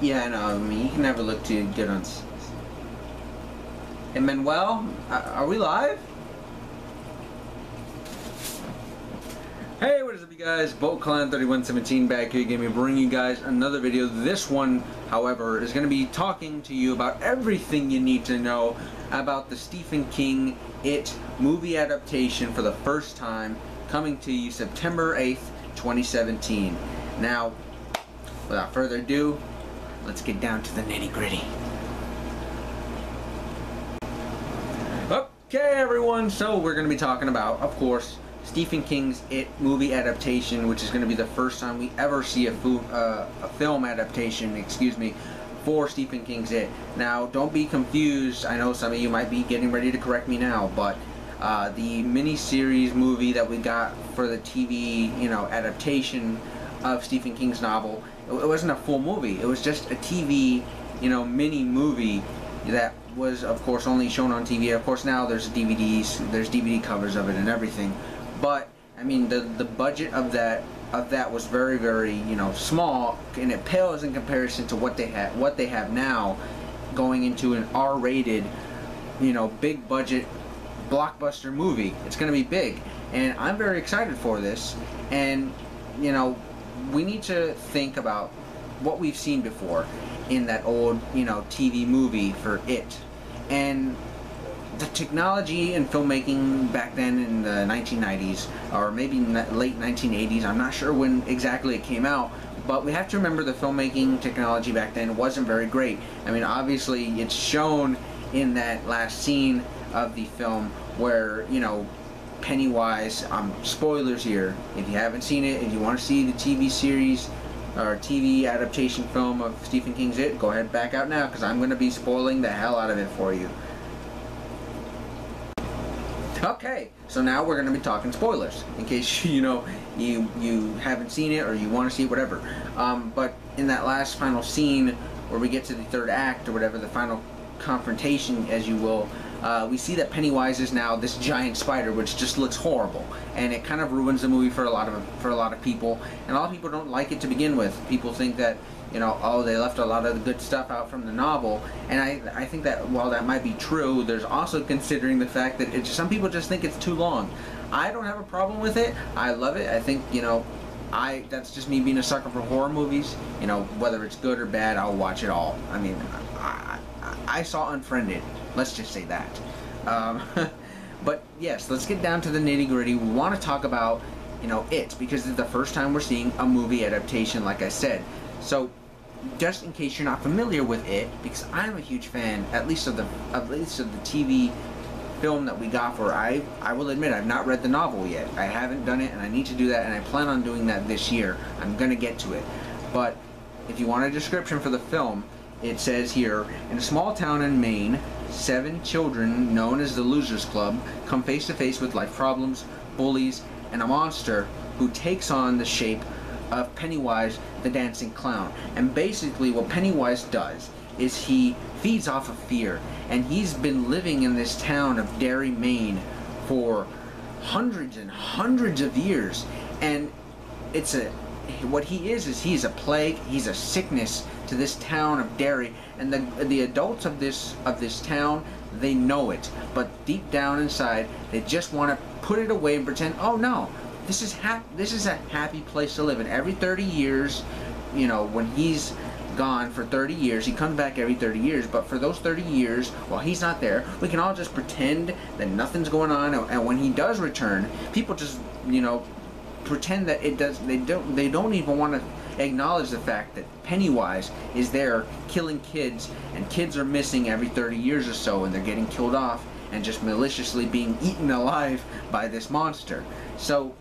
Yeah, I know. I mean, you can never look too good on. Hey, Manuel, are we live? Hey, what is up, you guys? BoltClan3117 back here again. We bring you guys another video. This one, however, is going to be talking to you about everything you need to know about the Stephen King It movie adaptation for the first time, coming to you September 8th, 2017. Now, without further ado, let's get down to the nitty gritty. Okay, everyone, so we're going to be talking about, of course, Stephen King's It movie adaptation, which is going to be the first time we ever see a, uh, a film adaptation, excuse me, for Stephen King's It. Now, don't be confused. I know some of you might be getting ready to correct me now, but uh, the mini-series movie that we got for the TV, you know, adaptation of Stephen King's novel, it, wasn't a full movie. It was just a TV, you know, mini movie that was, of course, only shown on TV. Of course, now there's DVDs, there's DVD covers of it and everything. But I mean, the the budget of that of that was very, very, you know, small, and it pales in comparison to what they had, what they have now, going into an R-rated, you know, big budget blockbuster movie. It's going to be big, and I'm very excited for this. And you know, we need to think about what we've seen before in that old, you know, TV movie for it, and the technology and filmmaking back then in the 1990s, or maybe late 1980s. I'm not sure when exactly it came out. But we have to remember the filmmaking technology back then wasn't very great. I mean, obviously, it's shown in that last scene of the film where, you know, Pennywise, um, spoilers here. If you haven't seen it, if you want to see the TV series or TV adaptation film of Stephen King's It, go ahead back out now because I'm going to be spoiling the hell out of it for you. Okay, so now we're going to be talking spoilers in case you know you you haven't seen it or you want to see it, whatever. Um, but in that last final scene where we get to the third act or whatever, the final confrontation, as you will, uh, we see that Pennywise is now this giant spider, which just looks horrible, and it kind of ruins the movie for a lot of for a lot of people. And a lot of people don't like it to begin with. People think that you know, oh, they left a lot of the good stuff out from the novel, and I I think that while that might be true, there's also considering the fact that some people just think it's too long. I don't have a problem with it. I love it. I think you know. I that's just me being a sucker for horror movies. You know, whether it's good or bad, I'll watch it all. I mean, I, I, I saw Unfriended. Let's just say that. Um, but yes, let's get down to the nitty gritty. We want to talk about, you know, it because it's the first time we're seeing a movie adaptation, like I said. So, just in case you're not familiar with it, because I'm a huge fan, at least of the at least of the TV film that we got for I I will admit I've not read the novel yet. I haven't done it and I need to do that and I plan on doing that this year. I'm going to get to it. But if you want a description for the film, it says here, in a small town in Maine, seven children known as the Losers Club come face to face with life problems, bullies, and a monster who takes on the shape of Pennywise the dancing clown. And basically what Pennywise does is he feeds off of fear and he's been living in this town of Derry, Maine for hundreds and hundreds of years and it's a what he is is he's a plague he's a sickness to this town of Derry and the the adults of this of this town they know it. But deep down inside they just want to put it away and pretend oh no this is hap- this is a happy place to live. And every 30 years you know when he's gone for 30 years he comes back every 30 years but for those 30 years while he's not there we can all just pretend that nothing's going on and when he does return people just you know pretend that it does they don't they don't even want to acknowledge the fact that Pennywise is there killing kids and kids are missing every 30 years or so and they're getting killed off and just maliciously being eaten alive by this monster. So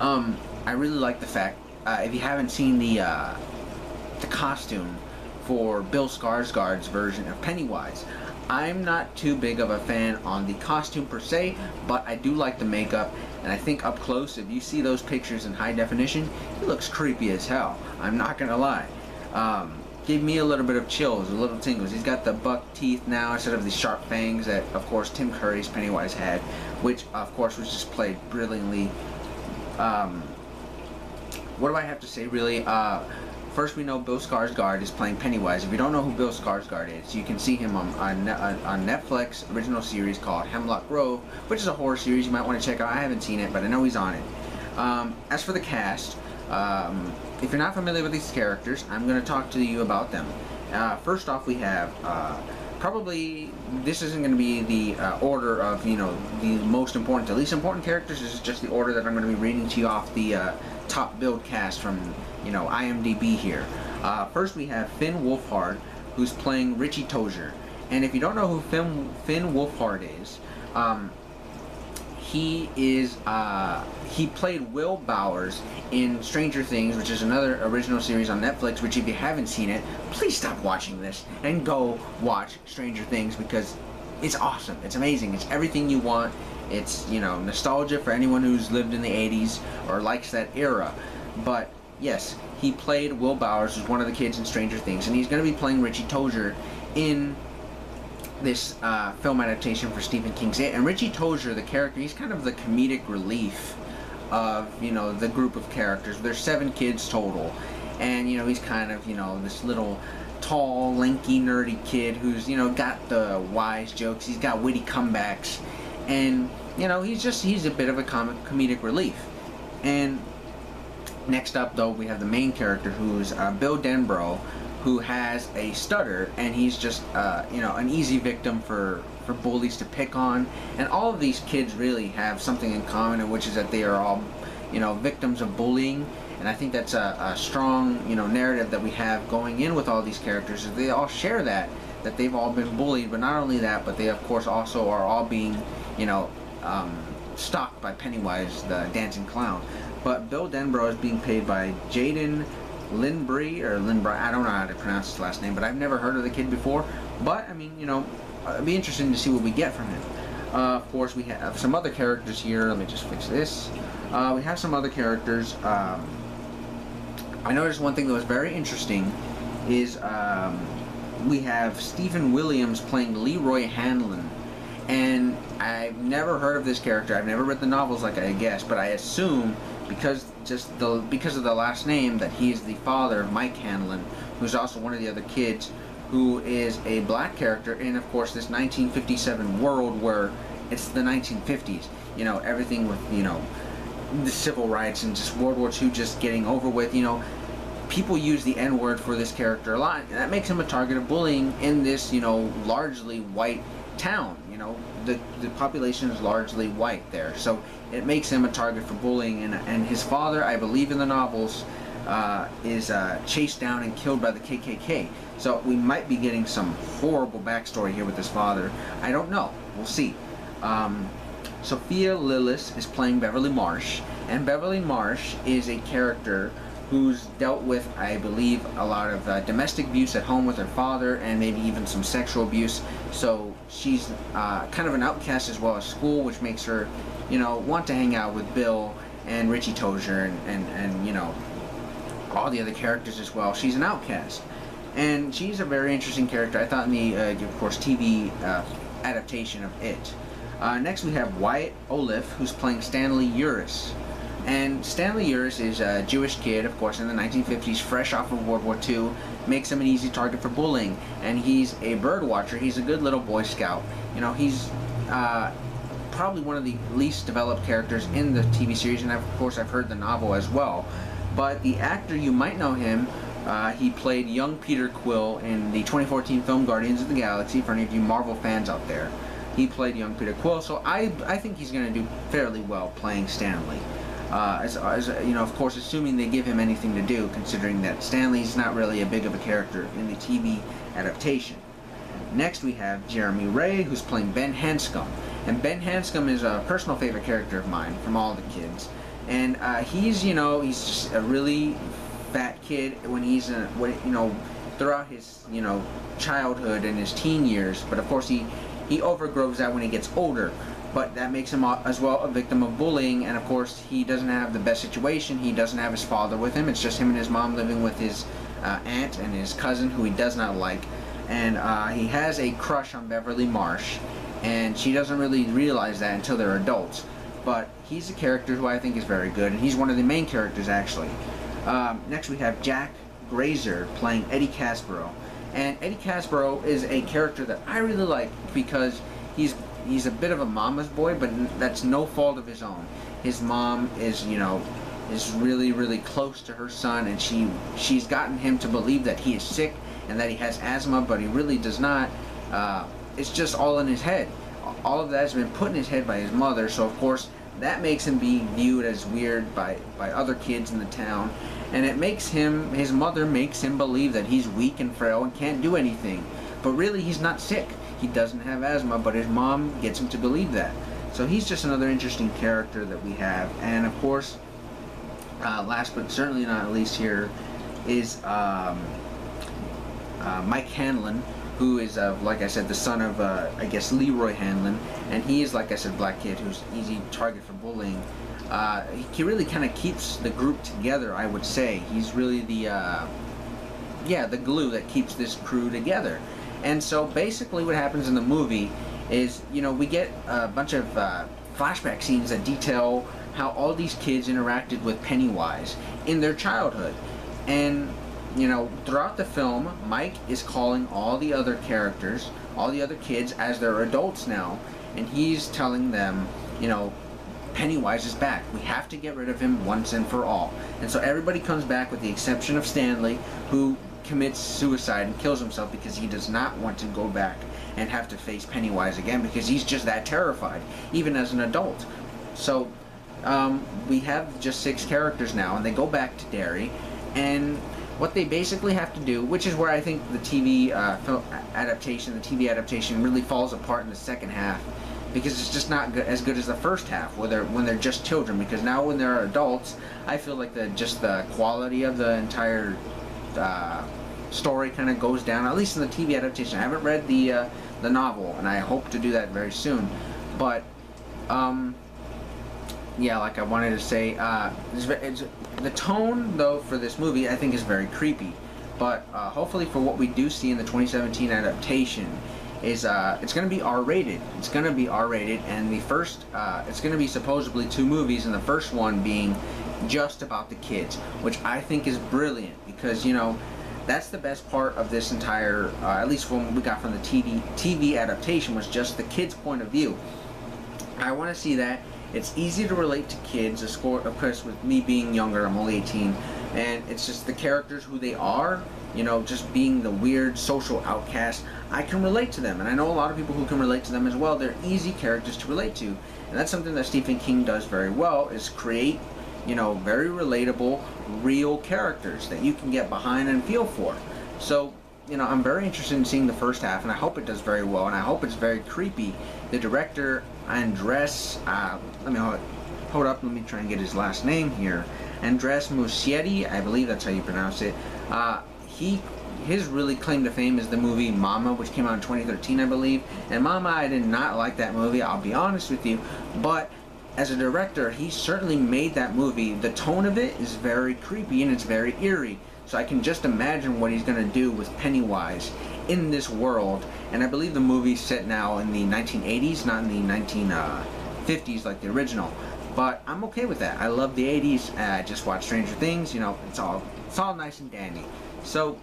um I really like the fact uh, if you haven't seen the uh, the costume for Bill Skarsgård's version of Pennywise I'm not too big of a fan on the costume per se, but I do like the makeup, and I think up close, if you see those pictures in high definition, he looks creepy as hell. I'm not gonna lie. Um, gave me a little bit of chills, a little tingles. He's got the buck teeth now instead of the sharp fangs that, of course, Tim Curry's Pennywise had, which, of course, was just played brilliantly. Um, what do I have to say, really? Uh, first we know Bill Skarsgård is playing Pennywise. If you don't know who Bill Skarsgård is, you can see him on on, on Netflix original series called Hemlock Grove, which is a horror series you might want to check out. I haven't seen it, but I know he's on it. Um, as for the cast, um, if you're not familiar with these characters, I'm going to talk to you about them. Uh, first off, we have uh, probably this isn't going to be the uh, order of you know the most important to least important characters. This is just the order that I'm going to be reading to you off the uh, top build cast from you know IMDb here. Uh, first, we have Finn Wolfhard, who's playing Richie Tozier, and if you don't know who Finn Finn Wolfhard is. Um, he is uh, he played Will Bowers in Stranger Things, which is another original series on Netflix. Which, if you haven't seen it, please stop watching this and go watch Stranger Things because it's awesome. It's amazing. It's everything you want. It's you know nostalgia for anyone who's lived in the '80s or likes that era. But yes, he played Will Bowers, who's one of the kids in Stranger Things, and he's going to be playing Richie Tozier in this uh, film adaptation for Stephen King's It. And Richie Tozier, the character, he's kind of the comedic relief of, you know, the group of characters. There's seven kids total. And, you know, he's kind of, you know, this little tall, lanky, nerdy kid who's, you know, got the wise jokes. He's got witty comebacks. And, you know, he's just, he's a bit of a comic, comedic relief. And next up, though, we have the main character who's uh, Bill Denbrough who has a stutter and he's just uh, you know an easy victim for for bullies to pick on. And all of these kids really have something in common which is that they are all you know victims of bullying. And I think that's a, a strong you know narrative that we have going in with all these characters is they all share that that they've all been bullied. But not only that but they of course also are all being you know um, stalked by Pennywise the dancing clown. But Bill Denbrough is being paid by Jaeden Linbry or Linbry. I don't know how to pronounce his last name, but I've never heard of the kid before. But I mean, you know, it'd be interesting to see what we get from him. Uh, of course, we have some other characters here. Let me just fix this. Uh, we have some other characters. Um, I noticed one thing that was very interesting is um, we have Steven Williams playing Leroy Hanlon. And I've never heard of this character. I've never read the novels like I guess, but I assume because just the because of the last name that he is the father of Mike Hanlon, who's also one of the other kids, who is a black character in, of course, this 1957 world where it's the 1950s. You know, everything with you know the civil rights and just World War II just getting over with. You know, people use the N word for this character a lot, and that makes him a target of bullying in this you know largely white town. You know, the the population is largely white there, so it makes him a target for bullying. And and his father, I believe in the novels, uh, is uh, chased down and killed by the KKK. So we might be getting some horrible backstory here with his father. I don't know. We'll see. Um, Sophia Lillis is playing Beverly Marsh, and Beverly Marsh is a character who's dealt with, I believe, a lot of uh, domestic abuse at home with her father and maybe even some sexual abuse. So she's uh, kind of an outcast as well as school, which makes her, you know, want to hang out with Bill and Richie Tozier and, and, and you know, all the other characters as well. She's an outcast. And she's a very interesting character. I thought in the, uh, of course, TV uh, adaptation of It. Uh, next we have Wyatt Oleff, who's playing Stanley Uris. And Stanley Uris is a Jewish kid, of course, in the 1950s, fresh off of World War II, makes him an easy target for bullying. And he's a bird watcher. He's a good little Boy Scout. You know, he's uh, probably one of the least developed characters in the TV series, and of course, I've heard the novel as well. But the actor, you might know him. Uh, he played young Peter Quill in the 2014 film Guardians of the Galaxy. For any of you Marvel fans out there, he played young Peter Quill. So I, I think he's going to do fairly well playing Stanley. Uh, as, as, you know, of course, assuming they give him anything to do, considering that Stanley's not really a big of a character in the TV adaptation. Next, we have Jeremy Ray, who's playing Ben Hanscom, and Ben Hanscom is a personal favorite character of mine from all the kids, and uh, he's, you know, he's just a really fat kid when he's, a, when, you know, throughout his, you know, childhood and his teen years, but of course he he overgrows that when he gets older but that makes him as well a victim of bullying and of course he doesn't have the best situation. He doesn't have his father with him. It's just him and his mom living with his uh, aunt and his cousin who he does not like. And uh, he has a crush on Beverly Marsh and she doesn't really realize that until they're adults. But he's a character who I think is very good and he's one of the main characters actually. Um, next we have Jack Grazer playing Eddie Caspero. And Eddie Caspero is a character that I really like because he's he's a bit of a mama's boy, but that's no fault of his own. His mom is, you know, is really really close to her son and she she's gotten him to believe that he is sick and that he has asthma, but he really does not. Uh, it's just all in his head. All of that has been put in his head by his mother, so of course that makes him be viewed as weird by, by other kids in the town. And it makes him, his mother makes him believe that he's weak and frail and can't do anything. But really, he's not sick. He doesn't have asthma, but his mom gets him to believe that. So he's just another interesting character that we have. And of course, uh, last but certainly not least here is um, uh, Mike Hanlon, who is, uh, like I said, the son of, uh, I guess, Leroy Hanlon, and he is, like I said, black kid who's easy target for bullying. Uh, he really kind of keeps the group together, I would say. He's really the, uh, yeah, the glue that keeps this crew together. And so basically what happens in the movie is, you know, we get a bunch of uh, flashback scenes that detail how all these kids interacted with Pennywise in their childhood. And you know, throughout the film, Mike is calling all the other characters, all the other kids, as they're adults now, and he's telling them, you know, Pennywise is back. We have to get rid of him once and for all. And so everybody comes back with the exception of Stanley, who commits suicide and kills himself because he does not want to go back and have to face Pennywise again because he's just that terrified, even as an adult. So um, we have just six characters now, and they go back to Derry, and what they basically have to do, which is where I think the TV uh, adaptation, the TV adaptation really falls apart in the second half, because it's just not good, as good as the first half, where they're, when they're just children. Because now when they're adults, I feel like the just the quality of the entire uh, story kind of goes down. At least in the TV adaptation, I haven't read the uh, the novel, and I hope to do that very soon. But um, yeah, like I wanted to say, uh, it's, it's, the tone though for this movie I think is very creepy, but uh, hopefully for what we do see in the 2017 adaptation is uh, it's going to be R-rated. It's going to be R-rated, and the first uh, it's going to be supposedly two movies, and the first one being just about the kids, which I think is brilliant because you know that's the best part of this entire, uh, at least what we got from the TV TV adaptation was just the kids' point of view. I want to see that it's easy to relate to kids, of course, with me being younger, I'm only 18, and it's just the characters who they are, you know, just being the weird social outcast, I can relate to them, and I know a lot of people who can relate to them as well. They're easy characters to relate to, and that's something that Stephen King does very well, is create, you know, very relatable, real characters that you can get behind and feel for. So, you know, I'm very interested in seeing the first half, and I hope it does very well, and I hope it's very creepy. The director, Andres, uh, let me hold, hold up, let me try and get his last name here. Andres Muschietti, I believe that's how you pronounce it. Uh, he, his really claim to fame is the movie Mama, which came out in 2013, I believe. And Mama, I did not like that movie, I'll be honest with you, but as a director, he certainly made that movie. The tone of it is very creepy and it's very eerie. So I can just imagine what he's going to do with Pennywise in this world. And I believe the movie's set now in the 1980s, not in the 1950s like the original. But I'm okay with that. I love the 80s. I just watched Stranger Things. You know, it's all it's all nice and dandy. So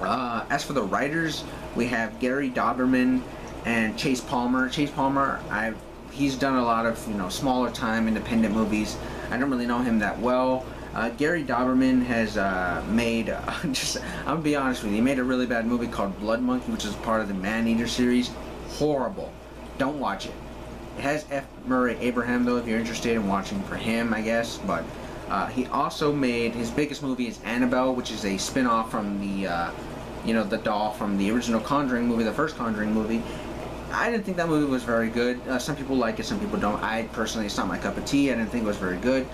uh, as for the writers, we have Gary Dauberman and Chase Palmer. Chase Palmer, I've he's done a lot of you know smaller time independent movies. I don't really know him that well. Uh, Gary Dauberman has uh, made, uh, just, I'm gonna be honest with you, he made a really bad movie called Blood Monkey, which is part of the Man-Eater series. Horrible. Don't watch it. It has F. Murray Abraham, though, if you're interested in watching for him, I guess, but uh, he also made, his biggest movie is Annabelle, which is a spin-off from the, uh, you know, the doll from the original Conjuring movie, the first Conjuring movie. I didn't think that movie was very good. Uh, some people like it, some people don't. I personally, it's not my cup of tea. I didn't think it was very good.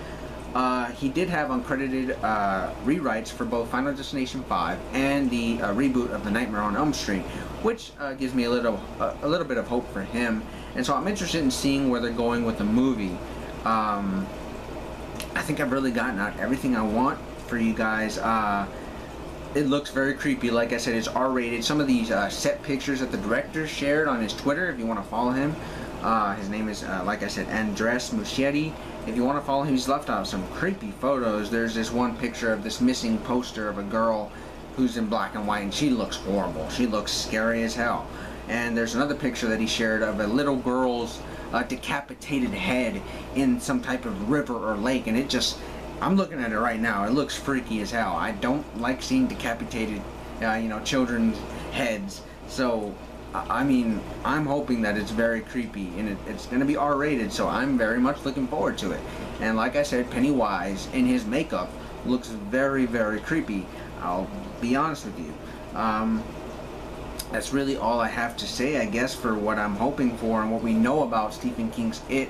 Uh, he did have uncredited uh, rewrites for both Final Destination 5 and the uh, reboot of The Nightmare on Elm Street, which uh, gives me a little a little bit of hope for him. And so I'm interested in seeing where they're going with the movie. Um, I think I've really gotten out everything I want for you guys. Uh, it looks very creepy. Like I said, it's R-rated. Some of these uh, set pictures that the director shared on his Twitter, if you want to follow him, his name is, like I said, Andres Muschietti if you want to follow him, he's left out some creepy photos. There's this one picture of this missing poster of a girl who's in black and white, and she looks horrible. She looks scary as hell. And there's another picture that he shared of a little girl's uh, decapitated head in some type of river or lake, and it just, I'm looking at it right now. It looks freaky as hell. I don't like seeing decapitated, uh, you know, children's heads. So I mean, I'm hoping that it's very creepy and it, it's going to be R-rated, so I'm very much looking forward to it. And like I said, Pennywise in his makeup looks very, very creepy. I'll be honest with you. Um, that's really all I have to say, I guess, for what I'm hoping for and what we know about Stephen King's It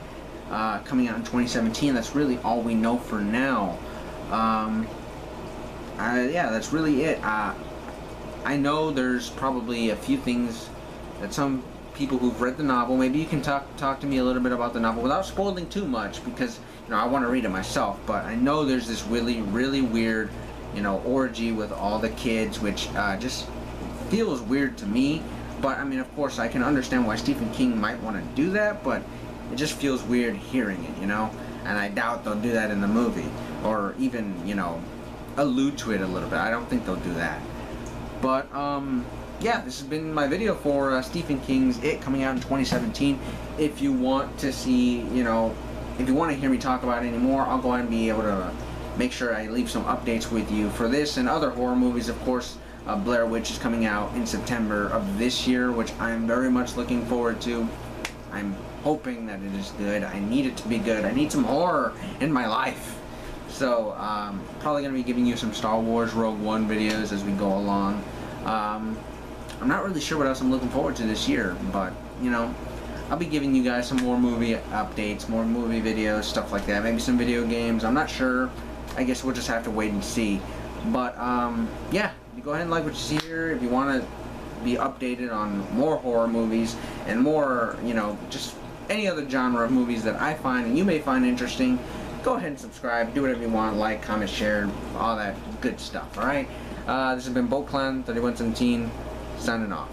uh, coming out in 2017. That's really all we know for now. Um, I, yeah, that's really it. Uh, I know there's probably a few things that some people who've read the novel, maybe you can talk talk to me a little bit about the novel without spoiling too much because you know I want to read it myself. But I know there's this really really weird you know orgy with all the kids, which uh, just feels weird to me. But I mean, of course, I can understand why Stephen King might want to do that, but it just feels weird hearing it, you know. And I doubt they'll do that in the movie, or even you know allude to it a little bit. I don't think they'll do that. But um, yeah, this has been my video for uh, Stephen King's It coming out in 2017. If you want to see, you know, if you want to hear me talk about it anymore, I'll go ahead and be able to make sure I leave some updates with you for this and other horror movies. Of course, uh, Blair Witch is coming out in September of this year, which I'm very much looking forward to. I'm hoping that it is good. I need it to be good. I need some horror in my life. So, um, probably going to be giving you some Star Wars Rogue One videos as we go along. Um, I'm not really sure what else I'm looking forward to this year, but, you know, I'll be giving you guys some more movie updates, more movie videos, stuff like that. Maybe some video games. I'm not sure. I guess we'll just have to wait and see. But, um, yeah, go ahead and like what you see here. If you want to be updated on more horror movies and more, you know, just any other genre of movies that I find and you may find interesting, go ahead and subscribe. Do whatever you want. Like, comment, share, all that good stuff, alright? Uh, this has been Boat Clan 3117 signing off.